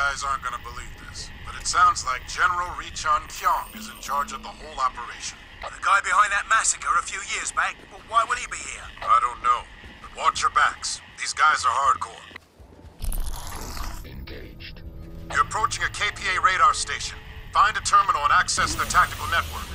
guys aren't gonna believe this, but it sounds like General Richan Kyong is in charge of the whole operation. The guy behind that massacre a few years back, well, why would he be here? I don't know, but watch your backs. These guys are hardcore. Engaged. You're approaching a KPA radar station. Find a terminal and access their tactical network.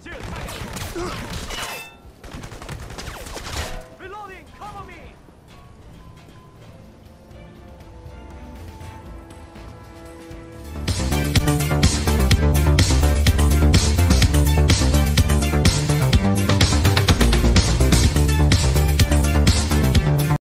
Still tight.